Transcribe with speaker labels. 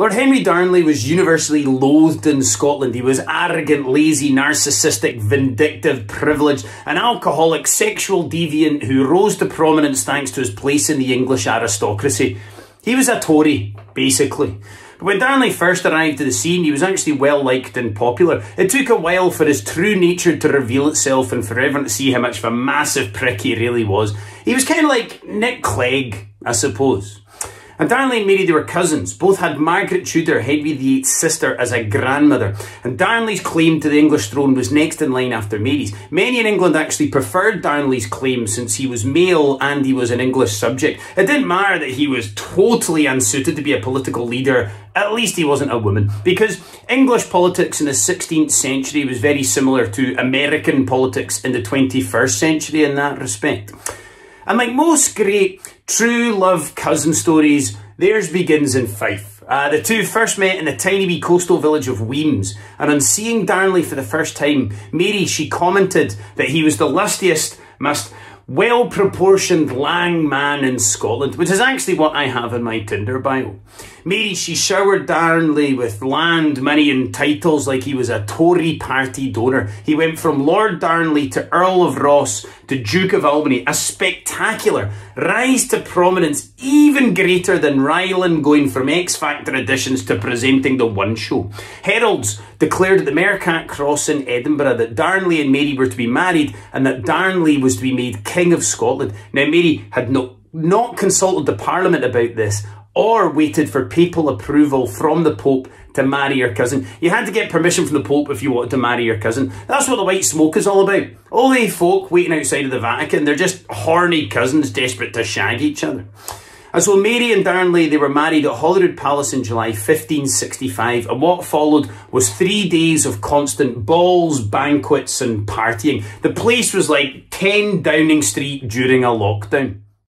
Speaker 1: Lord Henry Darnley was universally loathed in Scotland. He was arrogant, lazy, narcissistic, vindictive, privileged, an alcoholic, sexual deviant who rose to prominence thanks to his place in the English aristocracy. He was a Tory, basically. But when Darnley first arrived at the scene, he was actually well liked and popular. It took a while for his true nature to reveal itself and for everyone to see how much of a massive prick he really was. He was kind of like Nick Clegg, I suppose. And Darnley and Mary, they were cousins. Both had Margaret Tudor, Henry VIII's sister, as a grandmother. And Darnley's claim to the English throne was next in line after Mary's. Many in England actually preferred Darnley's claim since he was male and he was an English subject. It didn't matter that he was totally unsuited to be a political leader. At least he wasn't a woman. Because English politics in the 16th century was very similar to American politics in the 21st century in that respect. And like most great true love cousin stories, theirs begins in Fife. Uh, the two first met in the tiny wee coastal village of Wemyss, and on seeing Darnley for the first time, Mary, she commented that he was the lustiest, most well-proportioned lang man in Scotland, which is actually what I have in my Tinder bio. Mary, she showered Darnley with land, money and titles like he was a Tory party donor. He went from Lord Darnley to Earl of Ross to Duke of Albany, a spectacular rise to prominence even greater than Rylan going from X Factor auditions to presenting the One Show. Heralds declared at the Mercat Cross in Edinburgh that Darnley and Mary were to be married and that Darnley was to be made King of Scotland. Now, Mary had no, not consulted the Parliament about this or waited for papal approval from the Pope to marry your cousin. You had to get permission from the Pope if you wanted to marry your cousin. That's what the white smoke is all about. All they folk waiting outside of the Vatican, they're just horny cousins desperate to shag each other. And so Mary and Darnley, they were married at Holyrood Palace in July 1565, and what followed was three days of constant balls, banquets, and partying. The place was like 10 Downing Street during a lockdown.